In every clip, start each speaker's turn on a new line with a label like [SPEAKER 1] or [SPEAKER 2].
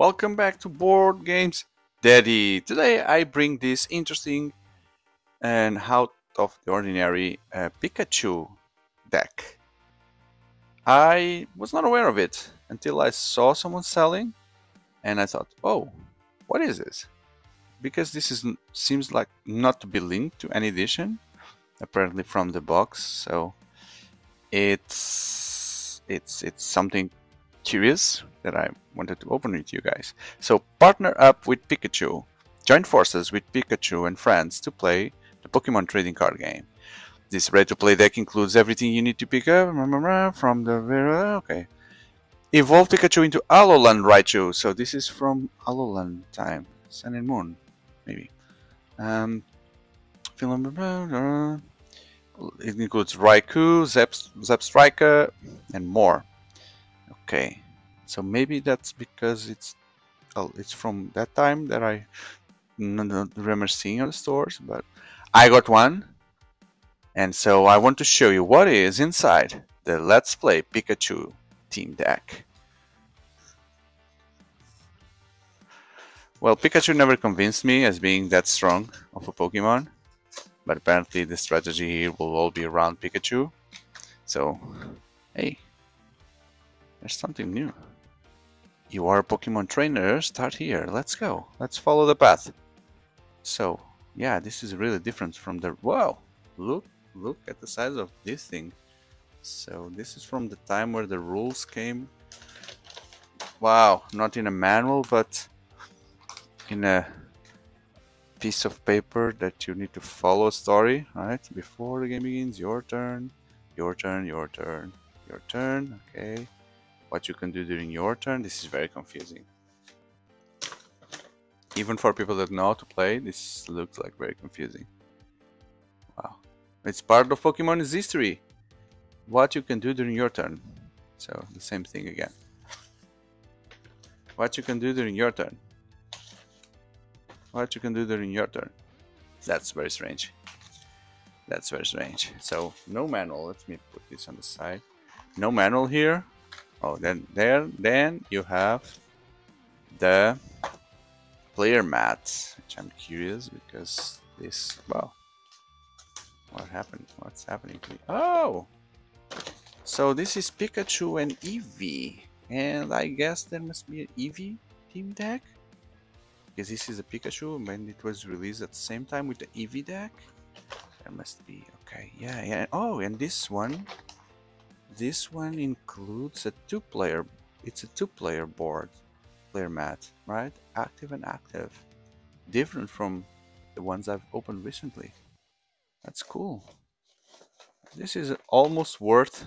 [SPEAKER 1] Welcome back to Board Games Daddy. Today I bring this interesting and out of the ordinary uh, Pikachu deck. I was not aware of it until I saw someone selling and I thought, oh, what is this? Because this is seems like not to be linked to any edition, apparently from the box, so it's it's it's something curious that I wanted to open with you guys. So partner up with Pikachu. Join forces with Pikachu and friends to play the Pokemon trading card game. This ready-to-play deck includes everything you need to pick up from the very. okay. Evolve Pikachu into Alolan Raichu. So this is from Alolan time, Sun and Moon, maybe. Um, it includes Raikou, Zep, Zebstrika, and more. Okay, so maybe that's because it's oh, it's from that time that I don't remember seeing the stores, but I got one, and so I want to show you what is inside the Let's Play Pikachu team deck. Well, Pikachu never convinced me as being that strong of a Pokemon, but apparently the strategy here will all be around Pikachu. So, hey, there's something new. You are a Pokemon trainer, start here. Let's go. Let's follow the path. So, yeah, this is really different from the... Wow! Look, look at the size of this thing. So, this is from the time where the rules came. Wow, not in a manual, but in a piece of paper that you need to follow a story, right? Before the game begins, your turn, your turn, your turn, your turn, okay what you can do during your turn. This is very confusing. Even for people that know how to play, this looks like very confusing. Wow. It's part of Pokemon's history. What you can do during your turn. So, the same thing again. What you can do during your turn. What you can do during your turn. That's very strange. That's very strange. So, no manual. Let me put this on the side. No manual here. Oh, then there, then you have the player mat, which I'm curious because this, well, what happened? What's happening to me? Oh, so this is Pikachu and Eevee, and I guess there must be an Eevee team deck because this is a Pikachu and it was released at the same time with the Eevee deck. There must be okay, yeah, yeah. Oh, and this one this one includes a two-player it's a two-player board player mat right? Active and active. Different from the ones I've opened recently. That's cool. This is almost worth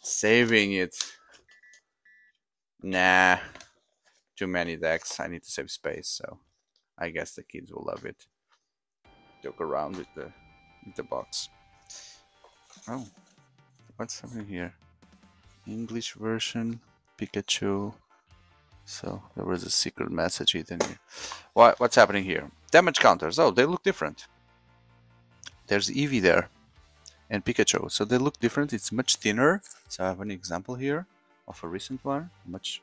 [SPEAKER 1] saving it. Nah too many decks. I need to save space so I guess the kids will love it. Joke around with the with the box. Oh what's happening here? English version, Pikachu. So there was a secret message hidden here. What, what's happening here? Damage counters. Oh, they look different. There's Eevee there and Pikachu. So they look different. It's much thinner. So I have an example here of a recent one. Much,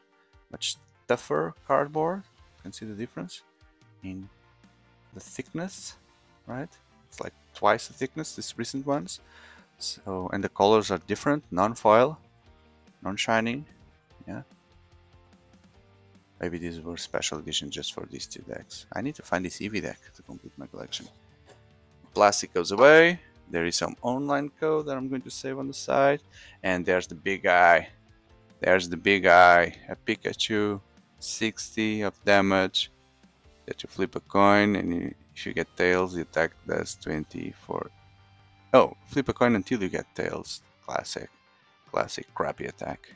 [SPEAKER 1] much tougher cardboard. You can see the difference in the thickness, right? It's like twice the thickness, these recent ones. So, and the colors are different, non-foil, non-shining, yeah. Maybe these were special editions just for these two decks. I need to find this Eevee deck to complete my collection. Plastic goes away. There is some online code that I'm going to save on the side. And there's the big eye. There's the big eye. A Pikachu, 60 of damage. That you flip a coin and you, if you get tails, the attack does 20 for Oh, flip a coin until you get tails. Classic. Classic crappy attack.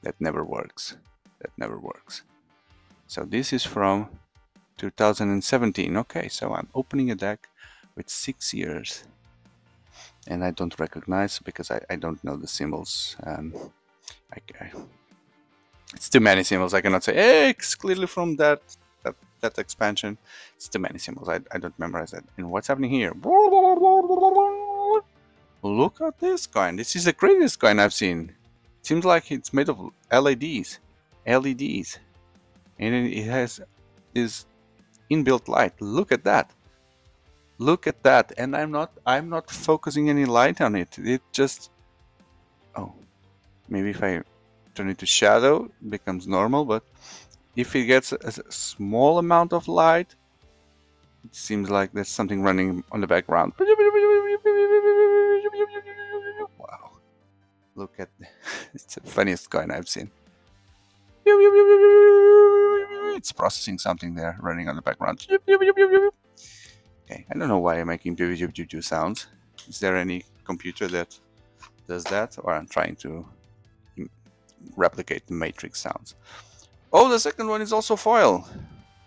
[SPEAKER 1] That never works. That never works. So this is from 2017. Okay, so I'm opening a deck with six years. And I don't recognize because I, I don't know the symbols. Um, I, I, it's too many symbols. I cannot say, hey, it's clearly from that that, that expansion. It's too many symbols. I, I don't memorize that. And what's happening here? Look at this coin. This is the craziest coin I've seen. Seems like it's made of LEDs. LEDs. and it has is inbuilt light. Look at that. Look at that. And I'm not I'm not focusing any light on it. It just oh maybe if I turn it to shadow it becomes normal, but if it gets a, a small amount of light, it seems like there's something running on the background. Wow. Look at it's the funniest coin I've seen. It's processing something there running on the background. Okay, I don't know why I'm making sounds. Is there any computer that does that? Or I'm trying to mm, replicate the matrix sounds. Oh, the second one is also foil.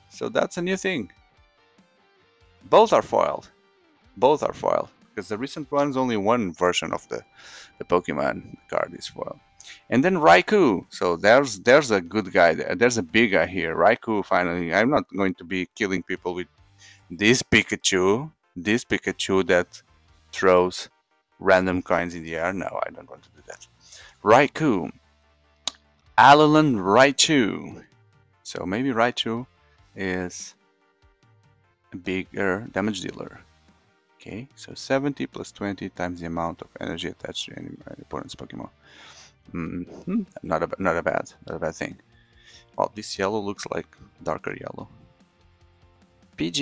[SPEAKER 1] So that's a new thing. Both are foiled. Both are foiled. Because the recent one is only one version of the, the Pokemon card is foiled. And then Raikou. So there's there's a good guy. There's a big guy here. Raikou finally. I'm not going to be killing people with this Pikachu. This Pikachu that throws random coins in the air. No, I don't want to do that. Raikou. Alolan Raichu. So maybe Raichu is a bigger damage dealer. Okay, so 70 plus 20 times the amount of energy attached to any opponent's Pokemon. Mm -hmm. Not a not a bad not a bad thing. Well, this yellow looks like darker yellow. PG,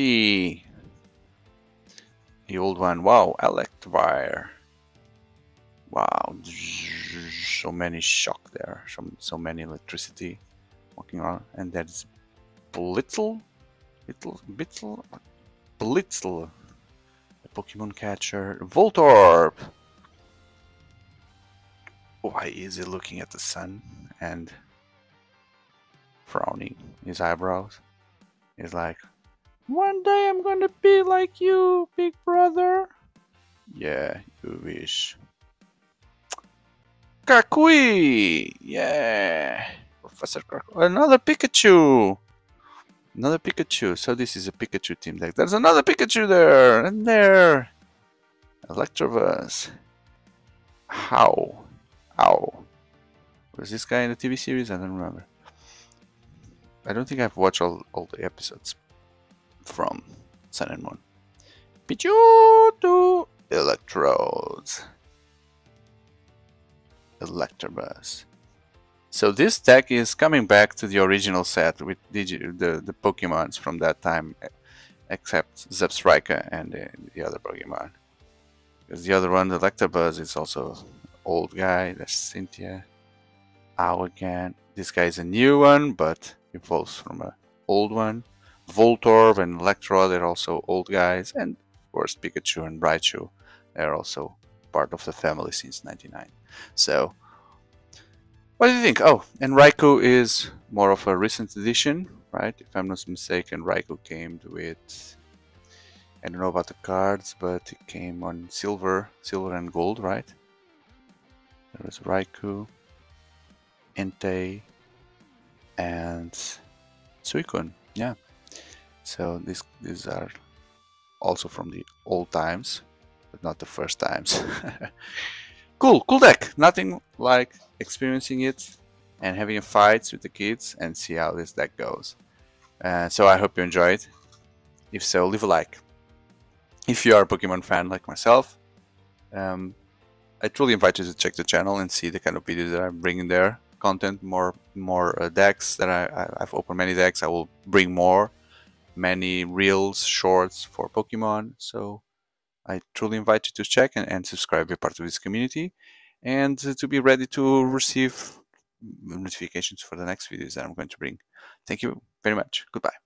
[SPEAKER 1] the old one. Wow, Electivire. Wow, so many shock there. So so many electricity walking on, and that's Blitzle, Blitzle, Blitzle, Blitzle, Pokemon catcher, Voltorb why is he looking at the sun and frowning his eyebrows? He's like, One day I'm gonna be like you, big brother. Yeah, you wish. Kukui! Yeah! Professor Kukui. Another Pikachu! Another Pikachu. So this is a Pikachu team deck. There's another Pikachu there! And there! Electabuzz. How? Ow. Was this guy in the TV series? I don't remember. I don't think I've watched all, all the episodes from Sun and Moon. Pidgeotto Electrodes. Electabuzz. So this deck is coming back to the original set with Digi the, the Pokemons from that time, except Zebstrika and the, the other Pokemon. Because the other one, the Electabuzz, is also old guy. That's Cynthia. Ow again. This guy is a new one, but evolves from a old one. Voltorb and Electro, they're also old guys. And of course, Pikachu and Raichu, they're also part of the family since 99. So, what do you think? Oh, and Raikou is more of a recent addition, right? If I'm not mistaken, Raikou came with, I don't know about the cards, but it came on silver, silver and gold, right? There is Raikou, Entei, and Suicune. Yeah. So these these are also from the old times, but not the first times. cool, cool deck. Nothing like experiencing it and having fights with the kids and see how this deck goes. Uh, so I hope you enjoyed. If so, leave a like. If you are a Pokemon fan like myself, um, I truly invite you to check the channel and see the kind of videos that I'm bringing there. Content, more more uh, decks that I, I've opened many decks. I will bring more, many reels, shorts for Pokemon. So I truly invite you to check and, and subscribe, be part of this community, and to be ready to receive notifications for the next videos that I'm going to bring. Thank you very much. Goodbye.